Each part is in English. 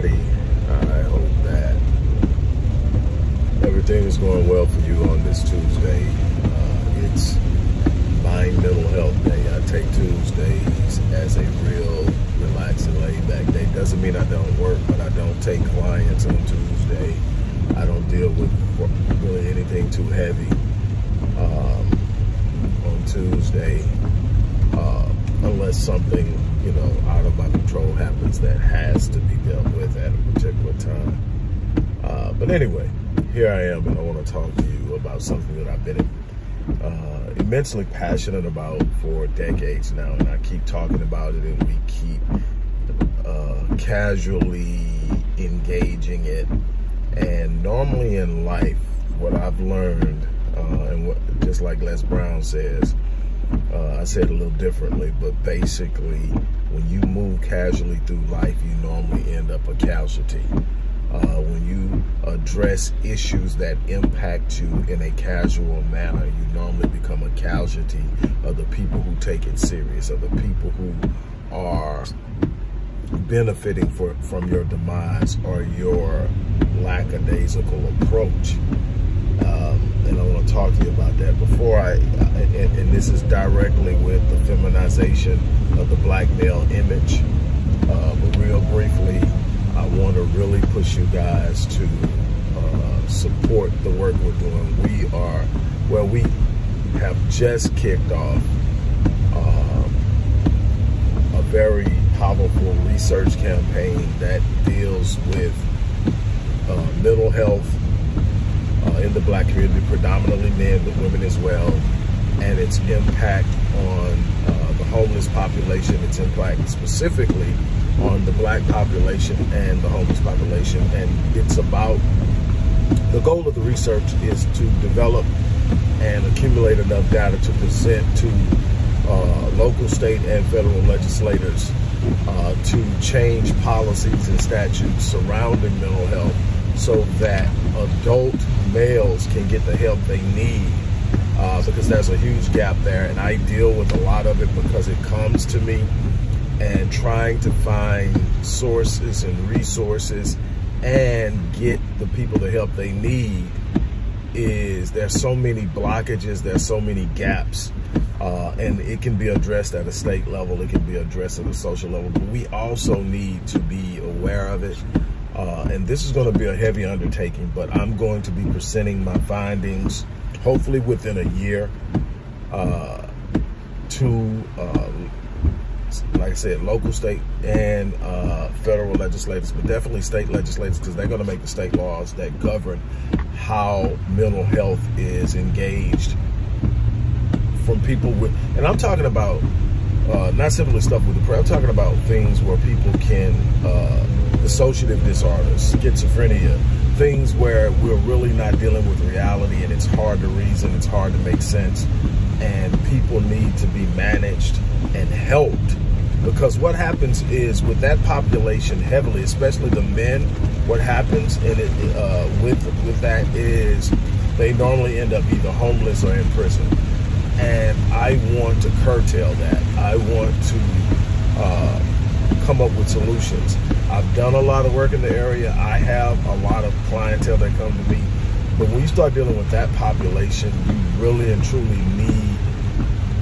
everybody. I hope that everything is going well for you on this Tuesday. Uh, it's Mind Mental Health Day. I take Tuesdays as a real relaxing, laid back day. Doesn't mean I don't work, but I don't take clients on Tuesday. I don't deal with really anything too heavy um, on Tuesday uh, unless something, you know, out of my control happens that has to be dealt with at a particular time. Uh, but anyway, here I am, and I want to talk to you about something that I've been uh, immensely passionate about for decades now, and I keep talking about it, and we keep uh, casually engaging it. And normally in life, what I've learned, uh, and what just like Les Brown says, uh, I said a little differently, but basically, when you move casually through life, you normally end up a casualty. Uh, when you address issues that impact you in a casual manner, you normally become a casualty of the people who take it serious, of the people who are benefiting for, from your demise or your lackadaisical approach. Um, and I want to talk to you about that. Before I, and, and, this is directly with the feminization of the black male image. Uh, but real briefly, I want to really push you guys to uh, support the work we're doing. We are, well, we have just kicked off um, a very powerful research campaign that deals with uh, mental health uh, in the black community, predominantly men, but women as well, and its impact on uh, the homeless population, its impact specifically on the black population and the homeless population. And it's about, the goal of the research is to develop and accumulate enough data to present to uh, local, state, and federal legislators uh, to change policies and statutes surrounding mental health so that adult males can get the help they need uh, because there's a huge gap there and I deal with a lot of it because it comes to me and trying to find sources and resources and get the people the help they need is there's so many blockages, there's so many gaps, uh, and it can be addressed at a state level, it can be addressed at a social level, but we also need to be aware of it uh, and this is going to be a heavy undertaking, but I'm going to be presenting my findings hopefully within a year uh, to, uh, like I said, local, state, and uh, federal legislators, but definitely state legislators because they're going to make the state laws that govern how mental health is engaged from people with, and I'm talking about uh, not simply stuff with the prayer. I'm talking about things where people can uh, dissociative disorders, schizophrenia, things where we're really not dealing with reality and it's hard to reason, it's hard to make sense, and people need to be managed and helped. Because what happens is with that population heavily, especially the men, what happens in it uh, with with that is they normally end up either homeless or in prison. And I want to curtail that. I want to uh, come up with solutions. I've done a lot of work in the area. I have a lot of clientele that come to me. But when you start dealing with that population, you really and truly need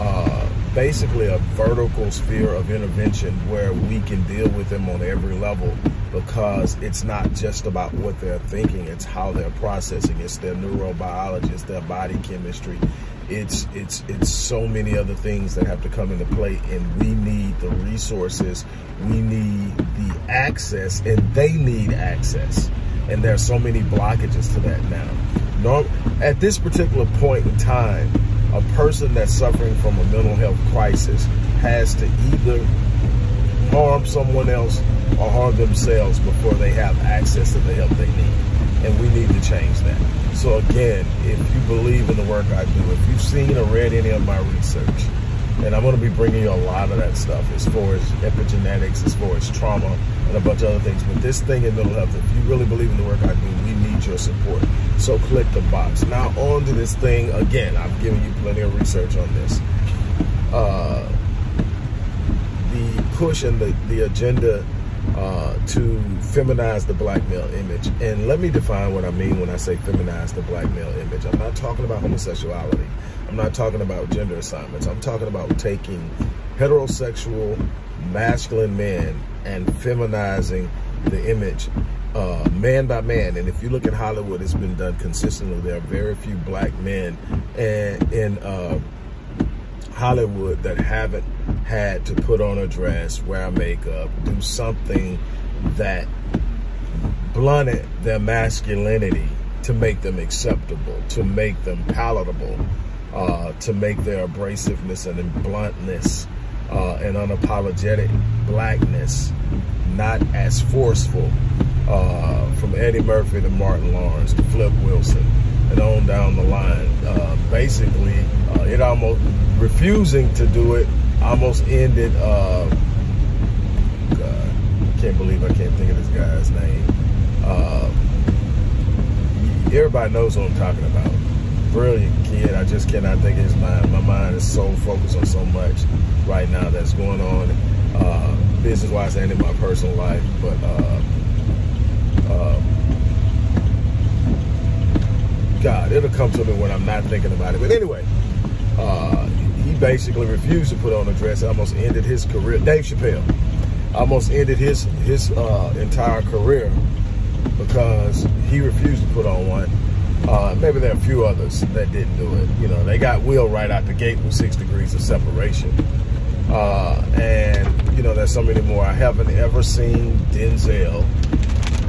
uh, basically a vertical sphere of intervention where we can deal with them on every level because it's not just about what they're thinking, it's how they're processing, it's their neurobiology, it's their body chemistry, it's it's it's so many other things that have to come into play and we need the resources we need the access and they need access. And there's so many blockages to that now. No, at this particular point in time a person that's suffering from a mental health crisis has to either harm someone else or harm themselves before they have access to the help they need and we need to change that. So again, if you believe in the work I do, if you've seen or read any of my research, and I'm going to be bringing you a lot of that stuff as far as epigenetics, as far as trauma, and a bunch of other things. But this thing in mental health, if you really believe in the work I do, we need your support. So click the box. Now on to this thing. Again, I've given you plenty of research on this. Uh, the push and the, the agenda uh, to feminize the black male image. And let me define what I mean when I say feminize the black male image. I'm not talking about homosexuality. I'm not talking about gender assignments. I'm talking about taking heterosexual masculine men and feminizing the image uh, man by man. And if you look at Hollywood, it's been done consistently. There are very few black men in uh, Hollywood that haven't had to put on a dress, wear makeup, do something that blunted their masculinity to make them acceptable, to make them palatable, uh, to make their abrasiveness and bluntness uh, and unapologetic blackness not as forceful uh, from Eddie Murphy to Martin Lawrence to Flip Wilson and on down the line. Uh, basically, uh, it almost refusing to do it almost ended. Uh, God, I can't believe I can't think of this guy's name. Uh, everybody knows what I'm talking about. Brilliant kid. I just cannot think of his mind. My mind is so focused on so much right now that's going on, uh, business-wise and in my personal life. But uh, uh, God, it'll come to me when I'm not thinking about it. But anyway, uh, basically refused to put on a dress. almost ended his career. Dave Chappelle almost ended his his uh, entire career because he refused to put on one. Uh, maybe there are a few others that didn't do it. You know, they got Will right out the gate with six degrees of separation. Uh, and, you know, there's so many more. I haven't ever seen Denzel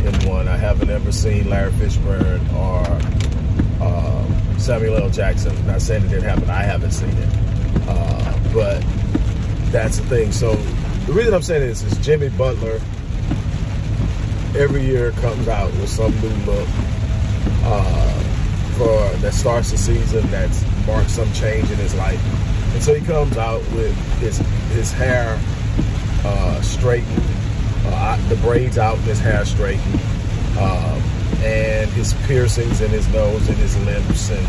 in one. I haven't ever seen Larry Fishburne or uh, Samuel L. Jackson. Not saying it didn't happen. I haven't seen it. Uh, but that's the thing. So the reason I'm saying this is Jimmy Butler every year comes out with some new look uh, for that starts the season that marks some change in his life. And so he comes out with his his hair uh, straightened, uh, the braids out, his hair straightened, uh, and his piercings in his nose and his lips and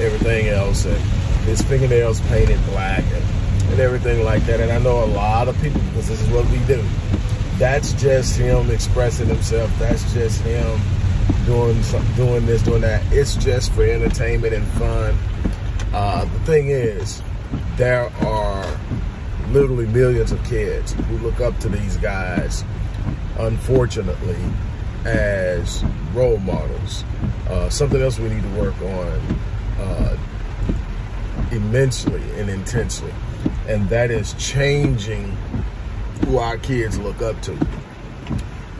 everything else, and his fingernails painted black and, and everything like that. And I know a lot of people because this is what we do. That's just him expressing himself. That's just him doing doing this, doing that. It's just for entertainment and fun. Uh, the thing is, there are literally millions of kids who look up to these guys, unfortunately, as role models. Uh, something else we need to work on uh, immensely and intensely, and that is changing who our kids look up to.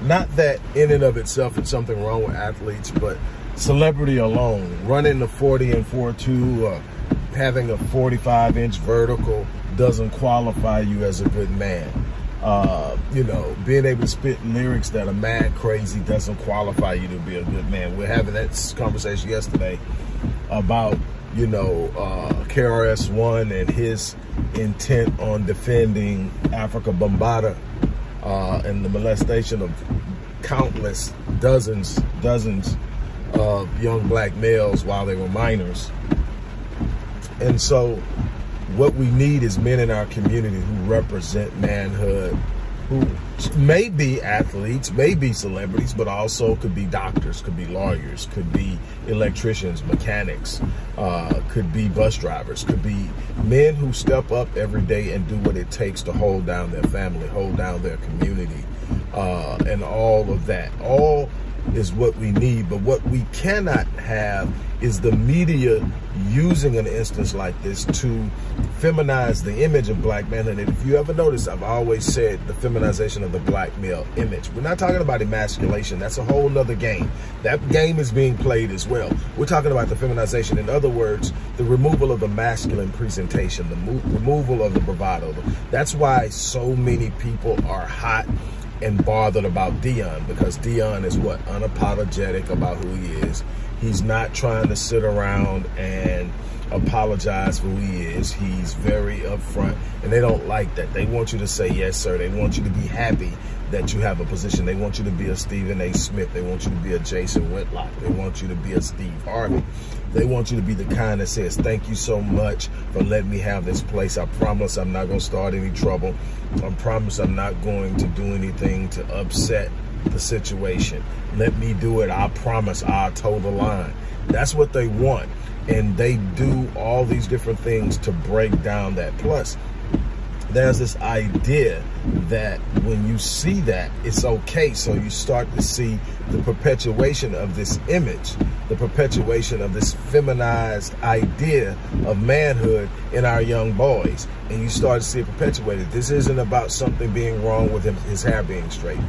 Not that in and of itself it's something wrong with athletes, but celebrity alone, running the 40 and 4-2, uh, having a 45 inch vertical doesn't qualify you as a good man. Uh, you know, being able to spit lyrics that are mad crazy doesn't qualify you to be a good man. We're having that conversation yesterday about, you know, uh, KRS-One and his intent on defending Afrika Bambaataa uh, and the molestation of countless dozens, dozens of young black males while they were minors. And so what we need is men in our community who represent manhood, who may be athletes, may be celebrities, but also could be doctors, could be lawyers, could be electricians, mechanics, uh, could be bus drivers, could be men who step up every day and do what it takes to hold down their family, hold down their community, uh, and all of that. All is what we need, but what we cannot have is the media using an instance like this to feminize the image of black manhood. And if you ever notice, I've always said the feminization of the black male image. We're not talking about emasculation. That's a whole nother game. That game is being played as well. We're talking about the feminization. In other words, the removal of the masculine presentation, the removal of the bravado. That's why so many people are hot and bothered about Deion because Deion is what unapologetic about who he is. He's not trying to sit around and apologize for who he is. He's very upfront, and they don't like that. They want you to say yes, sir. They want you to be happy that you have a position. They want you to be a Stephen A. Smith. They want you to be a Jason Whitlock. They want you to be a Steve Harvey. They want you to be the kind that says, thank you so much for letting me have this place. I promise I'm not going to start any trouble. I promise I'm not going to do anything to upset the situation. Let me do it. I promise I'll toe the line. That's what they want. And they do all these different things to break down that. Plus, there's this idea that when you see that, it's okay. So you start to see the perpetuation of this image, the perpetuation of this feminized idea of manhood in our young boys. And you start to see it perpetuated. This isn't about something being wrong with him, his hair being straightened.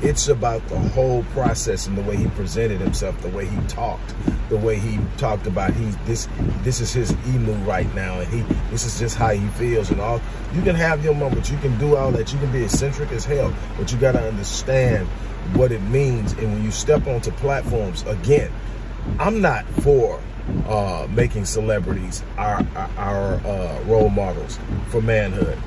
It's about the whole process and the way he presented himself, the way he talked, the way he talked about he this this is his emo right now, and he this is just how he feels and all. You can have your moments, you can do all that, you can be eccentric as hell, but you got to understand what it means. And when you step onto platforms, again, I'm not for uh, making celebrities our our, our uh, role models for manhood.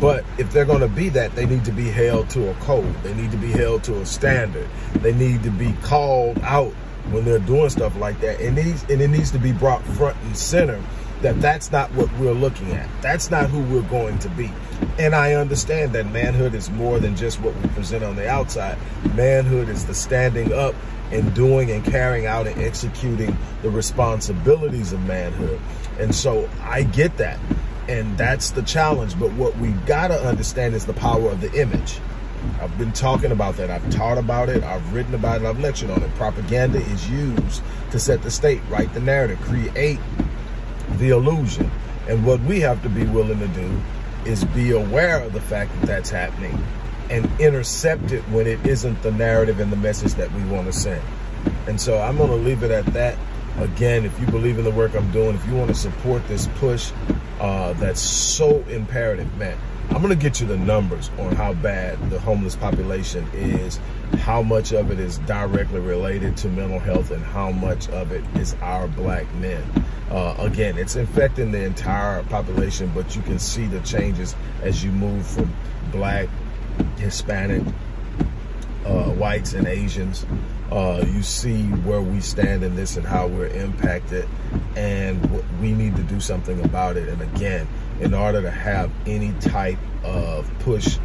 But if they're going to be that, they need to be held to a code. They need to be held to a standard. They need to be called out when they're doing stuff like that. And it needs, and it needs to be brought front and center that that's not what we're looking at. That's not who we're going to be. And I understand that manhood is more than just what we present on the outside. Manhood is the standing up and doing and carrying out and executing the responsibilities of manhood. And so I get that. And that's the challenge. But what we got to understand is the power of the image. I've been talking about that. I've taught about it. I've written about it. I've lectured on it. Propaganda is used to set the state, write the narrative, create the illusion. And what we have to be willing to do is be aware of the fact that that's happening and intercept it when it isn't the narrative and the message that we want to send. And so I'm going to leave it at that. Again, if you believe in the work I'm doing, if you want to support this push, uh, that's so imperative, man. I'm going to get you the numbers on how bad the homeless population is, how much of it is directly related to mental health, and how much of it is our black men. Uh, again, it's infecting the entire population, but you can see the changes as you move from black, Hispanic, uh, whites, and Asians. Uh, you see where we stand in this and how we're impacted, and we need to do something about it. And again, in order to have any type of push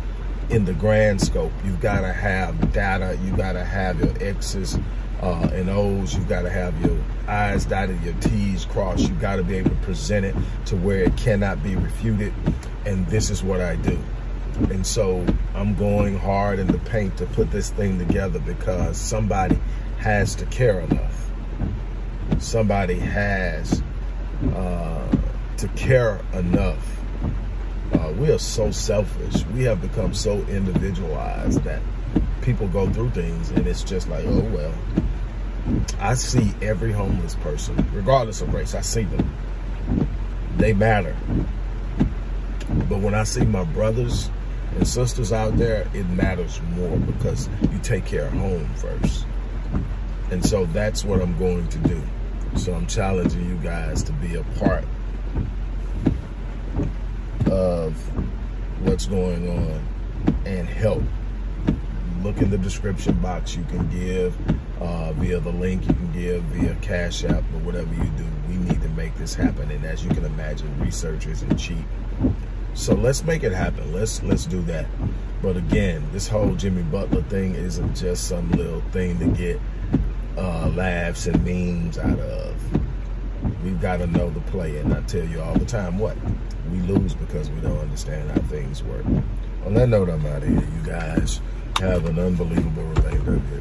in the grand scope, you've got to have data, you got to have your X's uh, and O's, you got to have your I's dotted, your T's crossed. You got to be able to present it to where it cannot be refuted. And this is what I do. And so I'm going hard in the paint to put this thing together because somebody has to care enough. Somebody has uh, to care enough. Uh, we are so selfish. We have become so individualized that people go through things and it's just like, oh, well. I see every homeless person, regardless of race, I see them. They matter. But when I see my brothers and sisters out there, it matters more because you take care of home first. And so that's what I'm going to do. So I'm challenging you guys to be a part of what's going on and help. Look in the description box. You can give uh, via the link. You can give via Cash App or whatever you do. We need to make this happen. And as you can imagine, research isn't cheap. So let's make it happen. Let's let's do that. But again, this whole Jimmy Butler thing isn't just some little thing to get uh, laughs and memes out of. We've got to know the play, and I tell you all the time what we lose because we don't understand how things work. On that note, I'm out of here. You guys have an unbelievable remainder of